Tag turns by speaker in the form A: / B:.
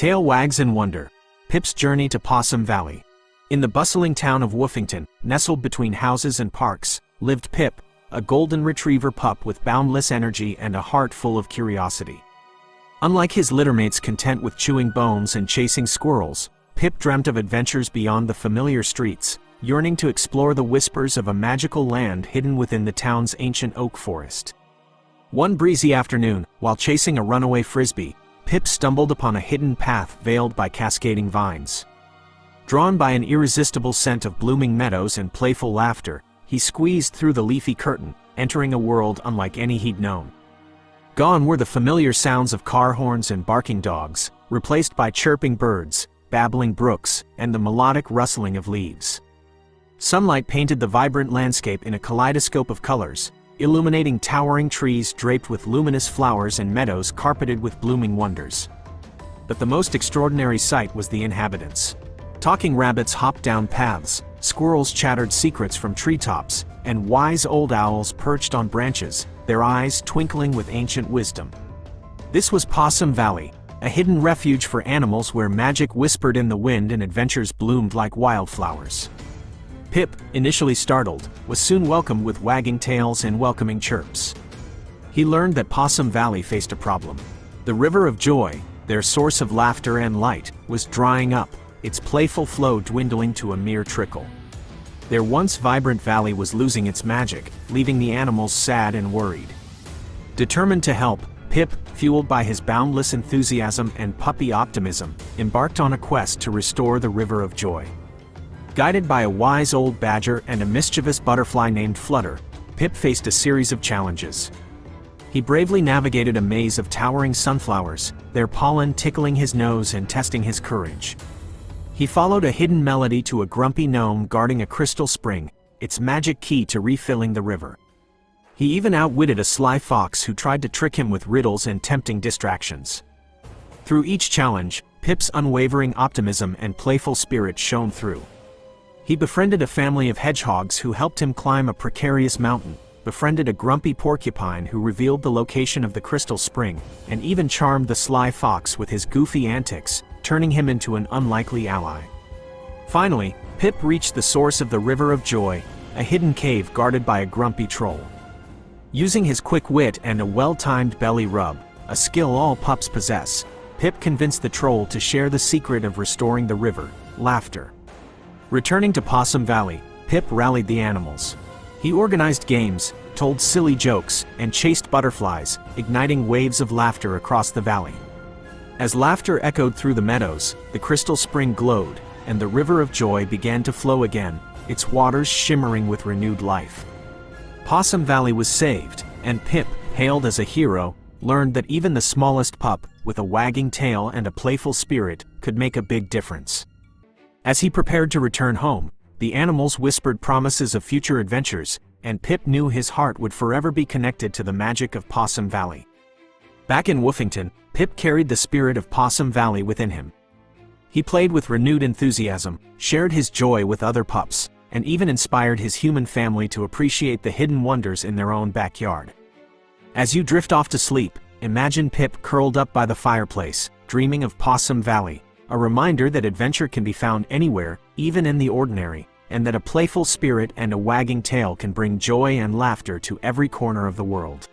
A: Tail wags in wonder. Pip's journey to Pawsome Valley. In the bustling town of Woofington, nestled between houses and parks, lived Pip, a golden retriever pup with boundless energy and a heart full of curiosity. Unlike his littermates content with chewing bones and chasing squirrels, Pip dreamt of adventures beyond the familiar streets, yearning to explore the whispers of a magical land hidden within the town's ancient oak forest. One breezy afternoon, while chasing a runaway frisbee, Pip stumbled upon a hidden path veiled by cascading vines. Drawn by an irresistible scent of blooming meadows and playful laughter, he squeezed through the leafy curtain, entering a world unlike any he'd known. Gone were the familiar sounds of car horns and barking dogs, replaced by chirping birds, babbling brooks, and the melodic rustling of leaves. Sunlight painted the vibrant landscape in a kaleidoscope of colors, illuminating towering trees draped with luminous flowers and meadows carpeted with blooming wonders. But the most extraordinary sight was the inhabitants. Talking rabbits hopped down paths, squirrels chattered secrets from treetops, and wise old owls perched on branches, their eyes twinkling with ancient wisdom. This was Pawsome Valley, a hidden refuge for animals where magic whispered in the wind and adventures bloomed like wildflowers. Pip, initially startled, was soon welcomed with wagging tails and welcoming chirps. He learned that Pawsome Valley faced a problem. The River of Joy, their source of laughter and light, was drying up, its playful flow dwindling to a mere trickle. Their once vibrant valley was losing its magic, leaving the animals sad and worried. Determined to help, Pip, fueled by his boundless enthusiasm and puppy optimism, embarked on a quest to restore the River of Joy. Guided by a wise old badger and a mischievous butterfly named Flutter, Pip faced a series of challenges. He bravely navigated a maze of towering sunflowers, their pollen tickling his nose and testing his courage. He followed a hidden melody to a grumpy gnome guarding a crystal spring, its magic key to refilling the river. He even outwitted a sly fox who tried to trick him with riddles and tempting distractions. Through each challenge, Pip's unwavering optimism and playful spirit shone through. He befriended a family of hedgehogs who helped him climb a precarious mountain, befriended a grumpy porcupine who revealed the location of the crystal spring, and even charmed the sly fox with his goofy antics, turning him into an unlikely ally. Finally, Pip reached the source of the River of Joy, a hidden cave guarded by a grumpy troll. Using his quick wit and a well-timed belly rub, a skill all pups possess, Pip convinced the troll to share the secret of restoring the river, laughter. Returning to Pawsome Valley, Pip rallied the animals. He organized games, told silly jokes, and chased butterflies, igniting waves of laughter across the valley. As laughter echoed through the meadows, the crystal spring glowed, and the river of joy began to flow again, its waters shimmering with renewed life. Pawsome Valley was saved, and Pip, hailed as a hero, learned that even the smallest pup, with a wagging tail and a playful spirit, could make a big difference. As he prepared to return home, the animals whispered promises of future adventures, and Pip knew his heart would forever be connected to the magic of Pawsome Valley. Back in Woofington, Pip carried the spirit of Pawsome Valley within him. He played with renewed enthusiasm, shared his joy with other pups, and even inspired his human family to appreciate the hidden wonders in their own backyard. As you drift off to sleep, imagine Pip curled up by the fireplace, dreaming of Pawsome Valley, a reminder that adventure can be found anywhere, even in the ordinary, and that a playful spirit and a wagging tail can bring joy and laughter to every corner of the world.